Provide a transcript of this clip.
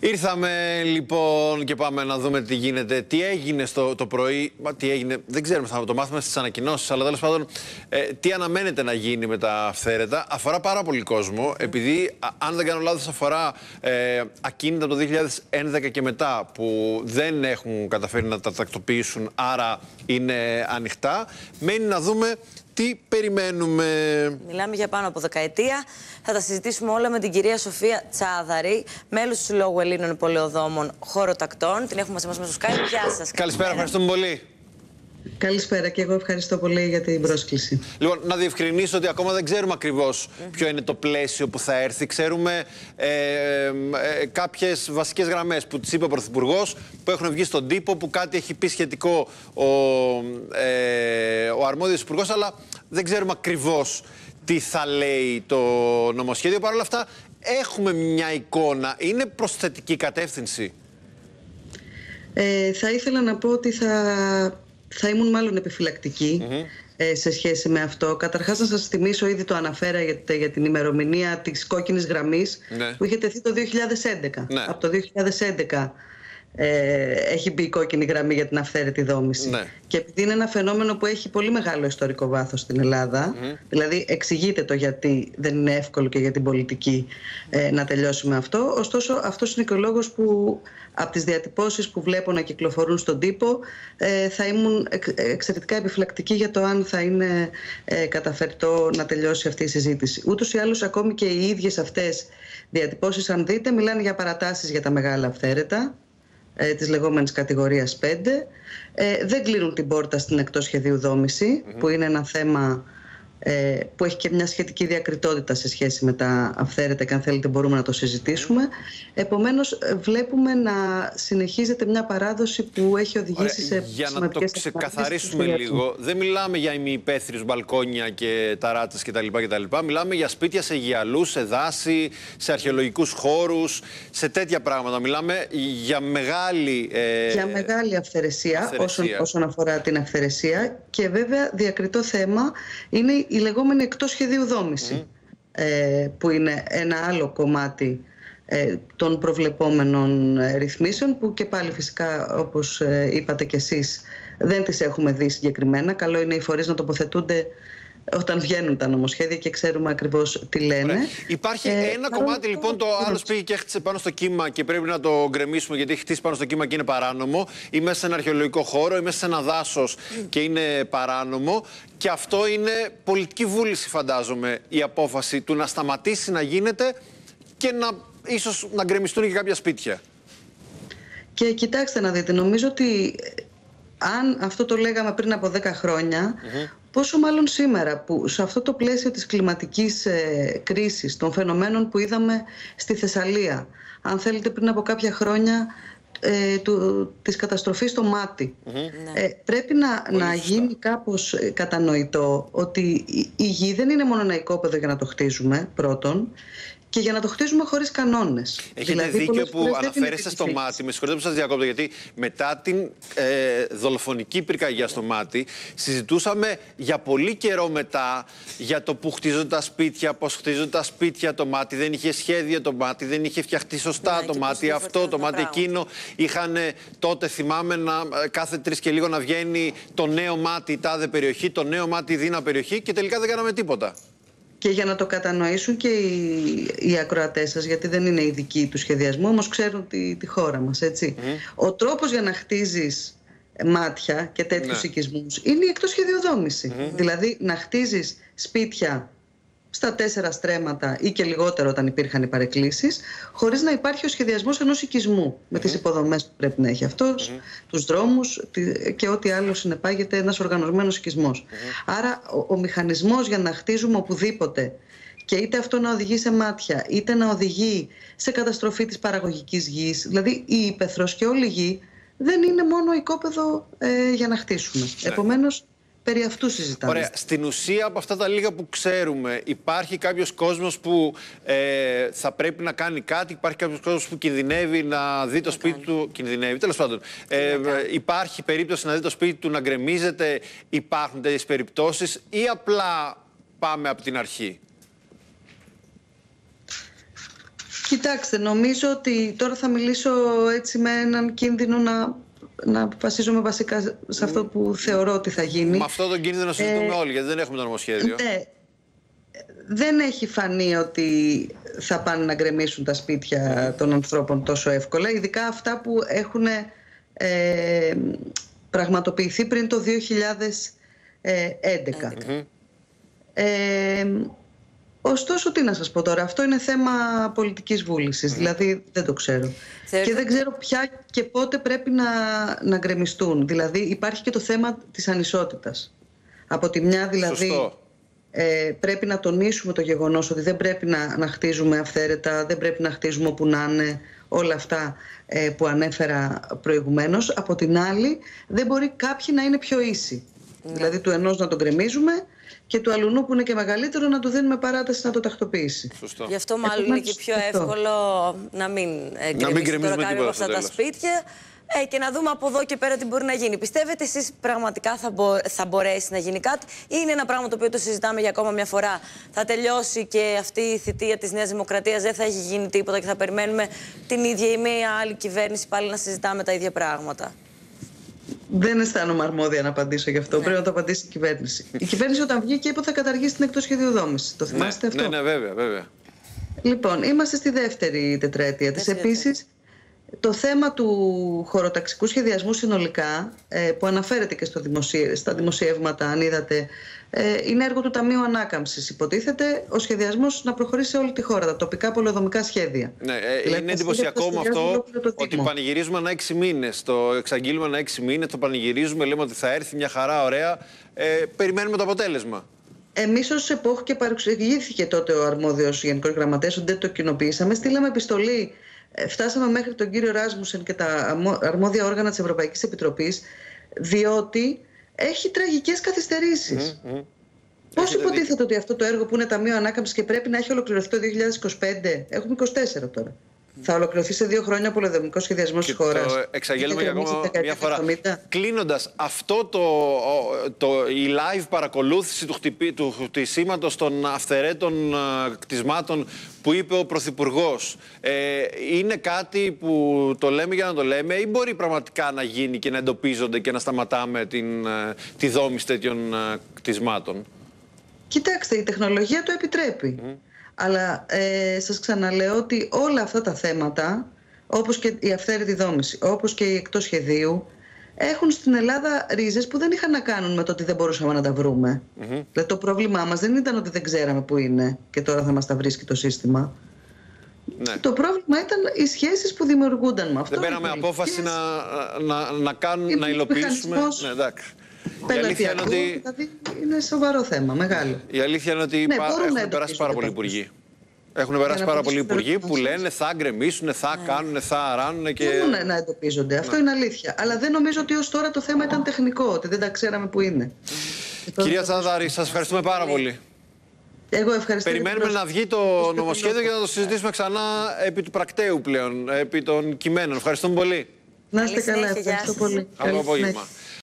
Ήρθαμε λοιπόν και πάμε να δούμε τι γίνεται. Τι έγινε στο, το πρωί, μα, τι έγινε, δεν ξέρουμε, θα το μάθουμε στις ανακοινώσεις, αλλά τέλος πάντων, ε, τι αναμένεται να γίνει με τα αυθαίρετα. Αφορά πάρα πολύ κόσμο, επειδή, αν δεν κάνω λάθος, αφορά ε, ακίνητα από το 2011 και μετά που δεν έχουν καταφέρει να τα τακτοποιήσουν, άρα είναι ανοιχτά. Μένει να δούμε τι περιμένουμε; Μιλάμε για πάνω από δεκαετία. Θα τα συζητήσουμε όλα με την κυρία Σοφία Τσάδαρη, μέλος του Συλλόγου Ελλήνων Πολεοδόμων Χωροτακτών. Την έχουμε μαζί μας στο Skype. Γεια σας. Καλησπέρα, ευχαριστούμε πολύ. Καλησπέρα και εγώ ευχαριστώ πολύ για την πρόσκληση. Λοιπόν, να διευκρινίσω ότι ακόμα δεν ξέρουμε ακριβώς ποιο είναι το πλαίσιο που θα έρθει. Ξέρουμε ε, ε, κάποιες βασικές γραμμές που τις είπε ο Πρωθυπουργός, που έχουν βγει στον τύπο, που κάτι έχει πει σχετικό ο, ε, ο αρμόδιος Υπουργός, αλλά δεν ξέρουμε ακριβώς τι θα λέει το νομοσχέδιο. Παρ' όλα αυτά, έχουμε μια εικόνα. Είναι προσθετική κατεύθυνση. Ε, θα ήθελα να πω ότι θα θα ήμουν μάλλον επιφυλακτική ε, σε σχέση με αυτό. Καταρχάς να σας θυμίσω, ήδη το αναφέρα για, για την ημερομηνία της κόκκινης γραμμής ναι. που είχε τεθεί το 2011. Ναι. Από το 2011 ε, έχει μπει η κόκκινη γραμμή για την αυθαίρετη δόμηση. Ναι. Και επειδή είναι ένα φαινόμενο που έχει πολύ μεγάλο ιστορικό βάθος στην Ελλάδα, δηλαδή εξηγείται το γιατί δεν είναι εύκολο και για την πολιτική ε, να τελειώσουμε αυτό. Ωστόσο, αυτός είναι και ο λόγος που από τις διατυπώσεις που βλέπω να κυκλοφορούν στον τύπο ε, θα ήμουν εξαιρετικά επιφυλακτική για το αν θα είναι ε, καταφερτό να τελειώσει αυτή η συζήτηση. Ούτως ή άλλως ακόμη και οι ίδιες αυτές διατυπώσεις αν δείτε μιλάνε για παρατάσεις για τα μεγάλα αυθαίρετα ε, της λεγόμενης κατηγορίας 5. Ε, δεν κλείνουν την πόρτα στην εκτός σχεδίου που είναι ένα θέμα ε, που έχει και μια σχετική διακριτότητα σε σχέση με τα αυθαίρετα και αν θέλετε μπορούμε να το συζητήσουμε. Επομένως ε, βλέπουμε να συνεχίζεται μια παράδοση που έχει οδηγήσει σε Για να το ξεκαθαρίσουμε λίγο, δεν μιλάμε για ημιυπαίθριους μπαλκόνια και ταράτες κτλ. κτλ. Μιλάμε για σπίτια σε γυαλούς, σε δάση, σε αρχαιολογικούς χώρους, σε τέτοια πράγματα. Μιλάμε για μεγάλη... Ε... Για μεγάλη αυθαιρεσία, αυθαιρεσία. Όσον, όσον αφορά την αυθαιρεσία και βέβαια διακριτό θέμα είναι η λεγόμενη εκτός σχεδίου δόμηση, ε, που είναι ένα άλλο κομμάτι ε, των προβλεπόμενων ε, ρυθμίσεων που και πάλι φυσικά όπως είπατε κι εσείς δεν τις έχουμε δει συγκεκριμένα. Καλό είναι οι φορείς να τοποθετούνται όταν βγαίνουν τα νομοσχέδια και ξέρουμε ακριβώς τι λένε. Υπάρχει ε, ένα κομμάτι λοιπόν, το άλλος πήγε και έχτισε πάνω στο κύμα και πρέπει να το γκρεμίσουμε γιατί έχει χτίσει πάνω στο κύμα και είναι παράνομο. Ή μέσα σε ένα αρχαιολογικό χώρο, ή μέσα σε ένα δάσος και είναι παράνομο. Και αυτό είναι πολιτική βούληση, φαντάζομαι, η απόφαση του να σταματήσει να γίνεται και να ίσως να γκρεμιστούν και κάποια σπίτια. Και κοιτάξτε να δείτε, νομίζω ότι αν αυτό το λέγαμε πριν από 10 χρόνια, Πόσο μάλλον σήμερα που σε αυτό το πλαίσιο της κλιματικής ε, κρίσης, των φαινομένων που είδαμε στη Θεσσαλία, αν θέλετε πριν από κάποια χρόνια ε, του, της καταστροφής στο μάτι. Ε, πρέπει να, να γίνει κάπως ε, κατανοητό ότι η, η γη δεν είναι μόνο ένα οικόπεδο για να το χτίζουμε πρώτον και για να το χτίζουμε χωρίς κανόνες. Έχετε δηλαδή, δίκιο που αναφέρεστε στο μάτι. Με συγχωρείτε που σας διακόπτω, γιατί μετά την ε, δολοφονική πυρκαγιά στο μάτι, συζητούσαμε για πολύ καιρό μετά για το που χτίζονται τα σπίτια, πώς χτίζονται τα σπίτια. Το μάτι δεν είχε σχέδιο, το μάτι δεν είχε φτιαχτεί σωστά, ναι, το μάτι αυτό, το μάτι εκείνο. Είχαν τότε, θυμάμαι, να, ε, κάθε τρεις και λίγο να βγαίνει το νέο μάτι, η τάδε περιοχή, το νέο μάτι, η δίνα περιοχή και τελικά δεν κάναμε τίποτα και για να το κατανοήσουν και οι, οι ακροατές σας, γιατί δεν είναι ειδικοί του σχεδιασμού, όμως ξέρουν τη, τη χώρα μας, έτσι. Ο τρόπος για να χτίζεις μάτια και τέτοιους ναι. οικισμούς είναι η εκτός σχεδιοδόμηση. Δηλαδή να χτίζεις σπίτια στα τέσσερα στρέμματα ή και λιγότερο όταν υπήρχαν οι παρεκκλήσεις, χωρίς να υπάρχει ο σχεδιασμός ενός οικισμού με τις υποδομές που πρέπει να έχει αυτός, mm-hmm. τους δρόμους και ό,τι άλλο συνεπάγεται ένας οργανωσμένος οικισμός. Άρα ο, ο μηχανισμός για να χτίζουμε οπουδήποτε και είτε αυτό να οδηγεί σε μάτια, είτε να οδηγεί σε καταστροφή της παραγωγικής γης, δηλαδή η ύπεθρος και όλη η γη δεν είναι μόνο οικόπεδο ε, για να χτίσουμε. Ναι. Επομένως περί αυτού συζητάμε. Ωραία. Στην ουσία, από αυτά τα λίγα που ξέρουμε, υπάρχει κάποιος κόσμος που ε, θα πρέπει να κάνει κάτι, υπάρχει κάποιος κόσμος που κινδυνεύει να δει το σπίτι του. Κινδυνεύει, τέλος πάντων. Ε, υπάρχει περίπτωση να δει το σπίτι του να γκρεμίζεται, υπάρχουν τέτοιες περιπτώσεις, ή απλά πάμε από την αρχή; Κοιτάξτε, νομίζω ότι τώρα θα μιλήσω έτσι με έναν κίνδυνο να, να βασίζομαι βασικά σε αυτό που θεωρώ ότι θα γίνει. Με αυτό τον κίνδυνο συζητούμε ε, όλοι, γιατί δεν έχουμε το νομοσχέδιο. Ναι, δεν έχει φανεί ότι θα πάνε να γκρεμίσουν τα σπίτια των ανθρώπων τόσο εύκολα, ειδικά αυτά που έχουν ε, πραγματοποιηθεί πριν το 2011. Ε, ωστόσο, τι να σας πω τώρα, αυτό είναι θέμα πολιτικής βούλησης, δηλαδή δεν το ξέρω. Και δεν ξέρω ποια και πότε πρέπει να, να γκρεμιστούν. Δηλαδή υπάρχει και το θέμα της ανισότητας. Από τη μια δηλαδή ε, πρέπει να τονίσουμε το γεγονός ότι δεν πρέπει να, να χτίζουμε αυθαίρετα, δεν πρέπει να χτίζουμε όπου να είναι όλα αυτά ε, που ανέφερα προηγουμένως. Από την άλλη δεν μπορεί κάποιοι να είναι πιο ίσοι. Ναι. Δηλαδή του ενός να τον κρεμίζουμε και του αλουνού που είναι και μεγαλύτερο να του δίνουμε παράταση να το τακτοποιήσει. Σωστό. Γι' αυτό μάλλον είναι και πιο εύκολο να μην γκρεμίσουμε τώρα από αυτά τα σπίτια ε, και να δούμε από εδώ και πέρα τι μπορεί να γίνει. Πιστεύετε εσείς πραγματικά θα, μπο θα μπορέσει να γίνει κάτι, ή είναι ένα πράγμα το οποίο το συζητάμε για ακόμα μια φορά; Θα τελειώσει και αυτή η θητεία της Νέας Δημοκρατίας, δεν θα έχει γίνει τίποτα και θα περιμένουμε την ίδια ή μια άλλη κυβέρνηση πάλι να συζητάμε τα ίδια πράγματα; Δεν αισθάνομαι αρμόδια να απαντήσω γι' αυτό. Ναι. Πρέπει να το απαντήσει η κυβέρνηση. η κυβέρνηση όταν βγήκε είπε ότι θα καταργήσει την εκτός σχεδιοδόμηση. Το ναι, θυμάστε ναι, αυτό; Ναι, ναι, βέβαια, βέβαια. Λοιπόν, είμαστε στη δεύτερη τετραετία της. Επίσης, το θέμα του χωροταξικού σχεδιασμού συνολικά, ε, που αναφέρεται και στο δημοσίε, στα δημοσιεύματα, αν είδατε, ε, είναι έργο του Ταμείου Ανάκαμψης. Υποτίθεται ο σχεδιασμός να προχωρήσει σε όλη τη χώρα, τα τοπικά πολεοδομικά σχέδια. Ναι, ε, δηλαδή, είναι εντυπωσιακό με αυτό ότι πανηγυρίζουμε ένα έξι μήνες. Το εξαγγείλουμε ένα έξι μήνες, το πανηγυρίζουμε, λέμε ότι θα έρθει μια χαρά, ωραία. Ε, περιμένουμε το αποτέλεσμα. Εμείς ως ΕΠΟΧ και παρεξηγήθηκε τότε ο αρμόδιος Γενικός Γραμματέας ότι δεν το κοινοποιήσαμε. Στείλαμε επιστολή ε, φτάσαμε μέχρι τον κύριο Ράσμουσεν και τα αρμόδια όργανα της Ευρωπαϊκής Επιτροπής διότι έχει τραγικές καθυστερήσεις. Mm, Πώς υποτίθεται ότι αυτό το έργο που είναι Ταμείο Ανάκαμψη και πρέπει να έχει ολοκληρωθεί το 2025, έχουμε 24 τώρα. Θα ολοκληρωθεί σε δύο χρόνια ο πολεμικό σχεδιασμός τη χώρας. Το εξαγγέλνουμε για ακόμα μια φορά. Κλείνοντας, αυτό το, το, η live παρακολούθηση του, χτυπή, του χτισήματο των αυθαιρέτων κτισμάτων που είπε ο Πρωθυπουργός, ε, είναι κάτι που το λέμε για να το λέμε, ή μπορεί πραγματικά να γίνει και να εντοπίζονται και να σταματάμε την, ε, τη δόμηση τέτοιων κτισμάτων; Κοιτάξτε, η τεχνολογία το επιτρέπει. Αλλά ε, σας ξαναλέω ότι όλα αυτά τα θέματα, όπως και η αυθαίρετη δόμηση, όπως και η εκτός σχεδίου, έχουν στην Ελλάδα ρίζες που δεν είχαν να κάνουν με το ότι δεν μπορούσαμε να τα βρούμε. Δηλαδή το πρόβλημά μας δεν ήταν ότι δεν ξέραμε που είναι και τώρα θα μας τα βρίσκει το σύστημα. Ναι. Το πρόβλημα ήταν οι σχέσεις που δημιουργούνταν με αυτό. Δεν πέραμε απόφαση να, να, να, κάνουν, να υλοποιήσουμε. Ναι, εντάξει. Η αλήθεια είναι ότι. Δηλαδή είναι σοβαρό θέμα, μεγάλο. Η αλήθεια είναι ότι ναι, έχουν περάσει πάρα πολλοί υπουργοί. Έχουν περάσει πάρα πολλοί υπουργοί που λένε θα γκρεμίσουν, θα ναι. κάνουν, θα αράνουν και. Μπορούν να εντοπίζονται. Αυτό ναι. είναι αλήθεια. Αλλά δεν νομίζω ότι ως τώρα το θέμα ήταν τεχνικό, ότι δεν τα ξέραμε που είναι. Κυρία Τσανδάρη, σας ευχαριστούμε πάρα πολύ. Εγώ ευχαριστώ. Περιμένουμε να βγει το νομοσχέδιο για να το συζητήσουμε ξανά επί του πρακτέου πλέον, επί των κειμένων. Ευχαριστούμε πολύ. Να είστε καλά, ευχαριστώ πολύ. Καλό απόγευμα.